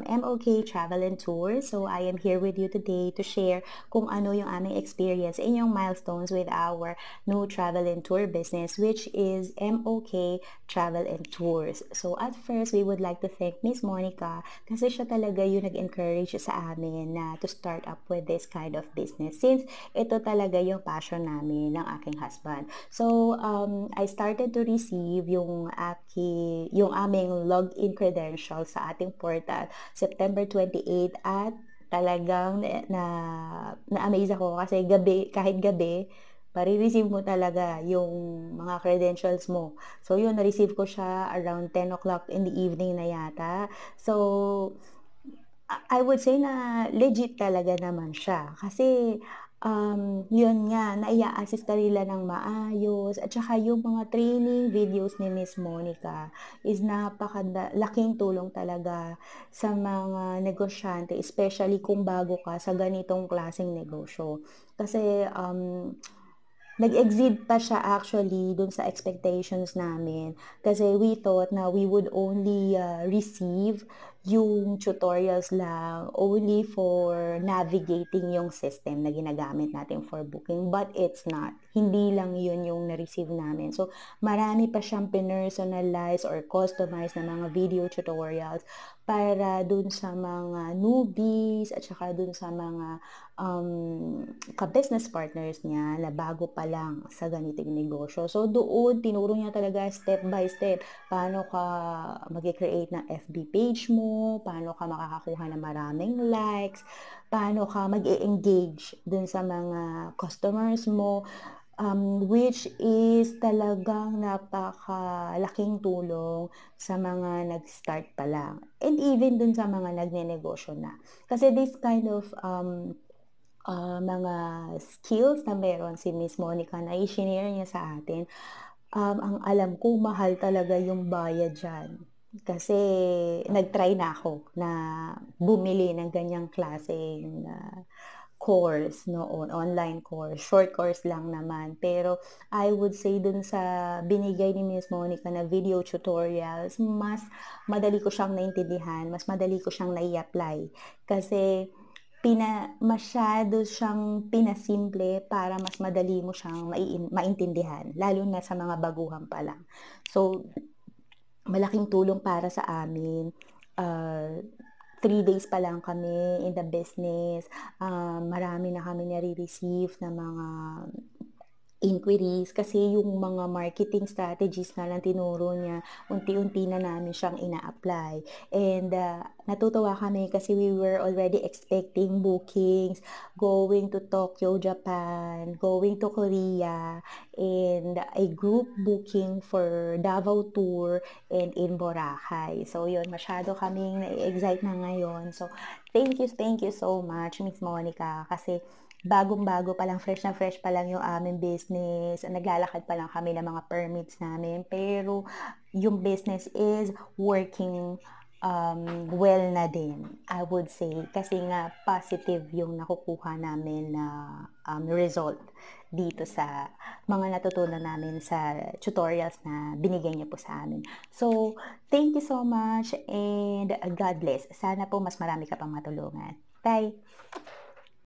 MOK Travel and Tour. So I am here with you today to share kung ano yung aming experience and yung milestones with our new travel and tour business which is MOK Travel and Tours. So at first, we would like to thank Miss Monica kasi siya talaga yung nag-encourage sa amin na to start up with this kind of business since ito talaga yung passion namin ng aking husband. So um, I started to receive yung aki, yung aming login credentials sa ating portal September 28 at talagang na na-amaze ako kasi gabi kahit gabi pare-receive mo talaga yung mga credentials mo. So, yun, na-receive ko siya around 10 o'clock in the evening na yata. So, I would say na legit talaga naman siya. Kasi, um, yun nga, naia-assist ka nila ng maayos. At saka yung mga training videos ni Miss Monica is napakalaking tulong talaga sa mga negosyante, especially kung bago ka sa ganitong klaseng negosyo. Kasi, um, nag-exceed pa siya actually dun sa expectations namin. Kasi we thought na we would only uh, receive yung tutorials lang only for navigating yung system na ginagamit natin for booking. But it's not. Hindi lang yun yung na-receive namin. So, marami pa siyang personalized or customized na mga video tutorials para dun sa mga newbies at saka dun sa mga um, ka-business partners niya na bago pa lang sa ganitong negosyo. So, doon, tinuro niya talaga step by step paano ka mag-create ng FB page mo, paano ka makakakuha ng maraming likes, paano ka mag-engage dun sa mga customers mo, um, which is talagang napakalaking tulong sa mga nag-start pa lang. And even dun sa mga nagne-negosyo na. Kasi this kind of um, uh, mga skills na meron si Miss Monica na i-share niya sa atin, um, ang alam ko, mahal talaga yung bayad dyan. Kasi nag-try na ako na bumili ng ganyang klaseng uh, course noon, online course, short course lang naman. Pero I would say dun sa binigay ni Miss Monica na video tutorials, mas madali ko siyang naintindihan, mas madali ko siyang nai-apply. Kasi pina, masyado siyang pinasimple para mas madali mo siyang maintindihan, lalo na sa mga baguhan pa lang. So, malaking tulong para sa amin. Uh, three days pa lang kami in the business. Uh, marami na kami nare-receive na mga inquiries kasi yung mga marketing strategies na lang tinuro niya, unti-unti na namin siyang ina-apply. And uh, natutuwa kami kasi we were already expecting bookings going to Tokyo, Japan, going to Korea, and a group booking for Davao Tour and in Boracay. So yun, masyado kaming na-excite na ngayon. So thank you, thank you so much, Miss Monica, kasi bagong-bago pa lang, fresh na fresh pa lang yung aming business. Naglalakad pa lang kami ng mga permits namin. Pero yung business is working um, well na din, I would say. Kasi nga positive yung nakukuha namin na um, result dito sa mga natutunan namin sa tutorials na binigay niyo po sa amin. So, thank you so much and God bless. Sana po mas marami ka pang matulungan. Bye!